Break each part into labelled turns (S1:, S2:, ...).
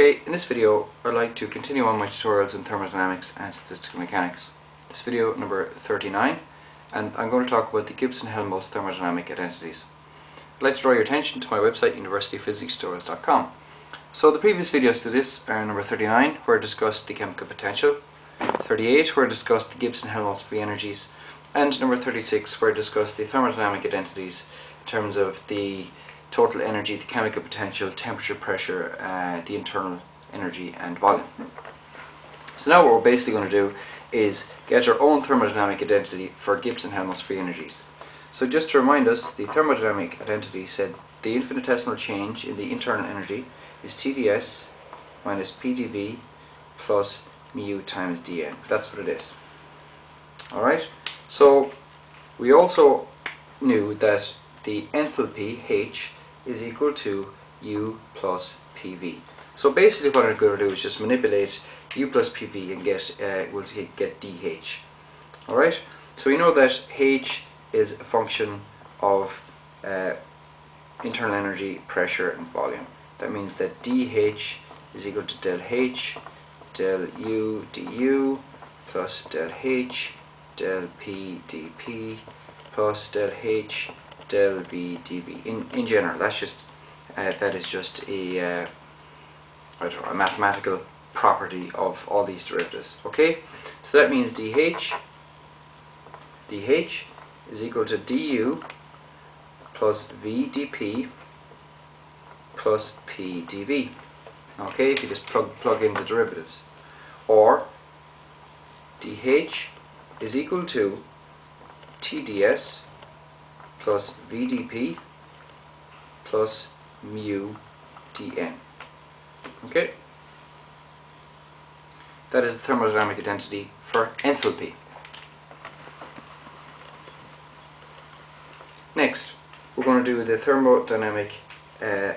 S1: Okay, in this video I'd like to continue on my tutorials in thermodynamics and statistical mechanics. This video number 39 and I'm going to talk about the Gibbs and Helmholtz thermodynamic identities. I'd like to draw your attention to my website universityphysicstutorials.com. So the previous videos to this are number 39 where I discussed the chemical potential, 38 where I discussed the Gibbs and Helmholtz free energies and number 36 where I discussed the thermodynamic identities in terms of the total energy, the chemical potential, temperature, pressure, uh, the internal energy and volume. So now what we're basically going to do is get our own thermodynamic identity for Gibbs and Helmholtz free energies. So just to remind us, the thermodynamic identity said the infinitesimal change in the internal energy is TdS minus PdV plus mu times dN. That's what it is. Alright, so we also knew that the enthalpy H is equal to U plus PV. So basically what I'm going to do is just manipulate U plus PV and get uh, we'll get DH. Alright, so we know that H is a function of uh, internal energy, pressure and volume. That means that DH is equal to del H del U du plus del H del P dP plus del H del V dV. In, in general, that's just, uh, that is just a, uh, know, a mathematical property of all these derivatives. Okay, so that means dH, dH is equal to du plus V dP plus P dV. Okay, if you just plug, plug in the derivatives. Or dH is equal to TdS plus VdP plus mu dN. Okay? That is the thermodynamic identity for enthalpy. Next, we're going to do the thermodynamic uh,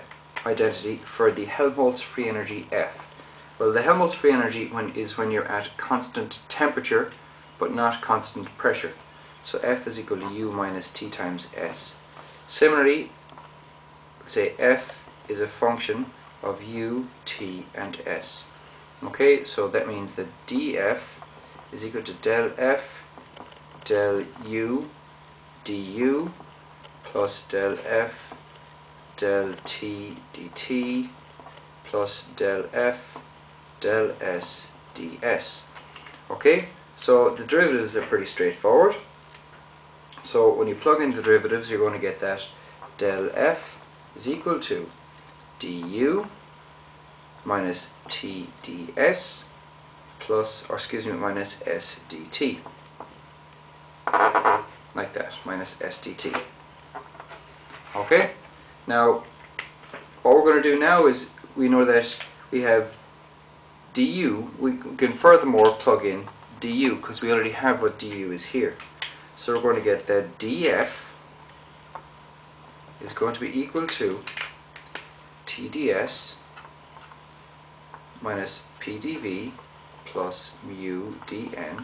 S1: identity for the Helmholtz free energy F. Well, the Helmholtz free energy when, is when you're at constant temperature but not constant pressure. So F is equal to U minus T times S. Similarly, say F is a function of U, T and S. Okay, so that means that dF is equal to del F del U du plus del F del T dt plus del F del S ds. Okay, so the derivatives are pretty straightforward. So when you plug in the derivatives, you're going to get that del f is equal to du minus tds plus, or excuse me, minus sdt. Like that, minus sdt. Okay? Now, what we're going to do now is, we know that we have du, we can furthermore plug in du, because we already have what du is here. So we're going to get that df is going to be equal to tds minus pdv plus mu dn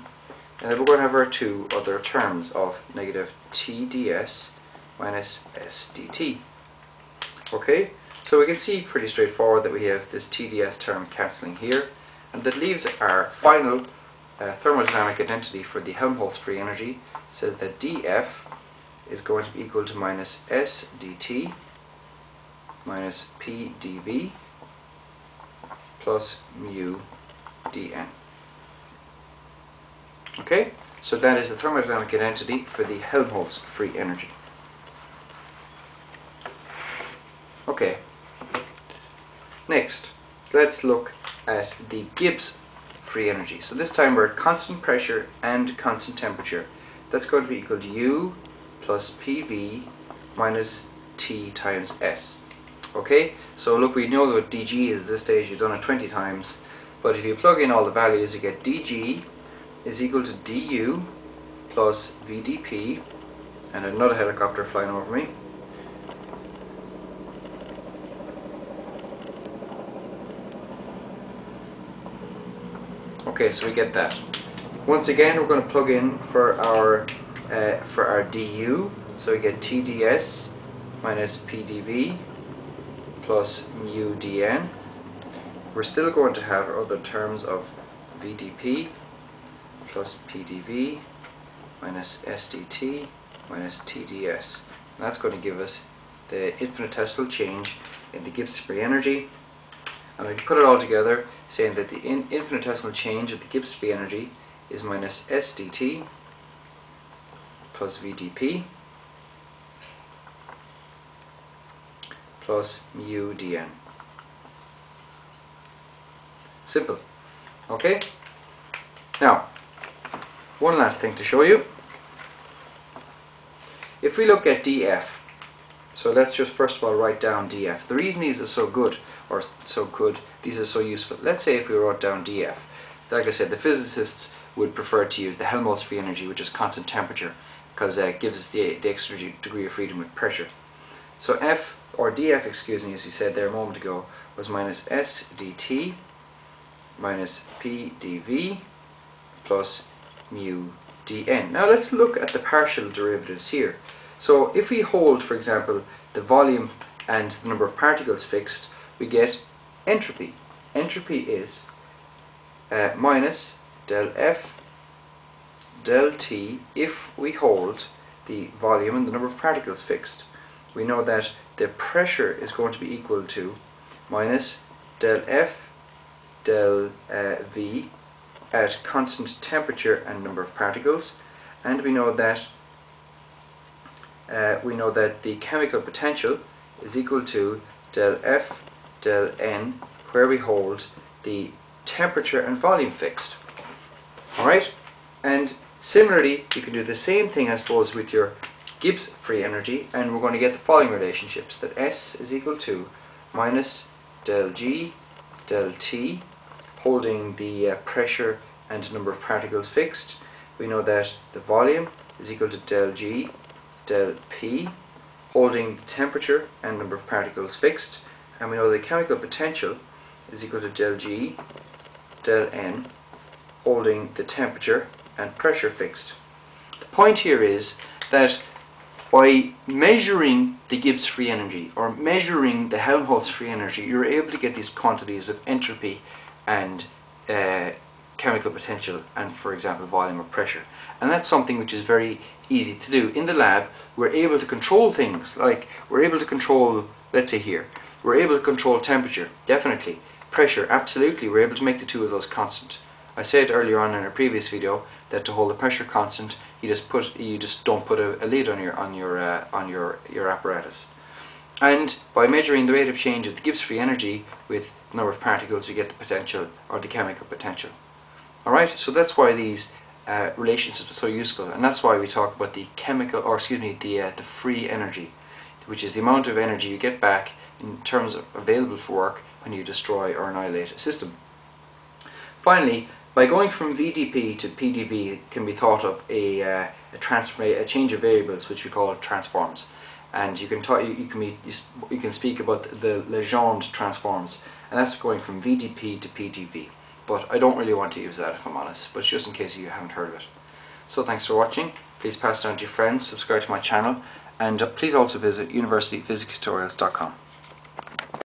S1: and then we're going to have our two other terms of negative tds minus sdt. Okay, so we can see pretty straightforward that we have this tds term cancelling here and that leaves our final uh, thermodynamic identity for the Helmholtz free energy says that dF is going to be equal to minus S dt minus P dV plus mu dN. Okay, so that is the thermodynamic identity for the Helmholtz free energy. Okay, next let's look at the Gibbs free energy. So this time we're at constant pressure and constant temperature. That's going to be equal to U plus PV minus T times S. Okay, so look, we know what dg is at this stage, you've done it 20 times, but if you plug in all the values, you get dg is equal to du plus vdp, and another helicopter flying over me, Okay, so we get that. Once again, we're going to plug in for our uh, for our du. So we get TDS minus PdV plus mu dN. we're still going to have other terms of VDP plus PDV minus SDT minus TDS. And that's going to give us the infinitesimal change in the Gibbs free energy. And we can put it all together saying that the in infinitesimal change of the Gibbs free energy is minus SDT plus VDP plus mu dn. Simple. Okay? Now, one last thing to show you. If we look at df, so let's just first of all write down df. The reason these are so good, or so good, these are so useful. Let's say if we wrote down df, like I said, the physicists would prefer to use the Helmholtz free energy, which is constant temperature, because uh, it gives us the, the extra degree of freedom with pressure. So f, or df, excuse me, as we said there a moment ago, was minus s dt minus p dv plus mu dn. Now let's look at the partial derivatives here. So if we hold, for example, the volume and the number of particles fixed, we get entropy. Entropy is uh, minus del F del T if we hold the volume and the number of particles fixed. We know that the pressure is going to be equal to minus del F del uh, V at constant temperature and number of particles and we know that uh, we know that the chemical potential is equal to del F del N where we hold the temperature and volume fixed. Alright? And similarly, you can do the same thing, I suppose, with your Gibbs free energy, and we're going to get the following relationships that S is equal to minus del G del T, holding the uh, pressure and number of particles fixed. We know that the volume is equal to del G del P, holding the temperature and number of particles fixed, and we know the chemical potential is equal to del G del N, holding the temperature and pressure fixed. The point here is that by measuring the Gibbs free energy or measuring the Helmholtz free energy, you're able to get these quantities of entropy and uh, chemical potential and, for example, volume or pressure. And that's something which is very easy to do. In the lab, we're able to control things like we're able to control, let's say here, we're able to control temperature, definitely. Pressure, absolutely, we're able to make the two of those constant. I said earlier on in a previous video that to hold the pressure constant, you just put you just don't put a, a lid on your on your uh, on your your apparatus. And by measuring the rate of change of the Gibbs free energy with number of particles, you get the potential or the chemical potential. Alright, so that's why these uh, relationships are so useful, and that's why we talk about the chemical, or excuse me, the uh, the free energy, which is the amount of energy you get back in terms of available for work when you destroy or annihilate a system. Finally, by going from VDP to PDV can be thought of a, uh, a, transfer, a change of variables which we call transforms. And you can, talk, you, you, can be, you, you can speak about the Legendre transforms and that's going from VDP to PDV. But I don't really want to use that if I'm honest, but just in case you haven't heard of it. So thanks for watching, please pass it on to your friends, subscribe to my channel and uh, please also visit universityphysicstutorials.com.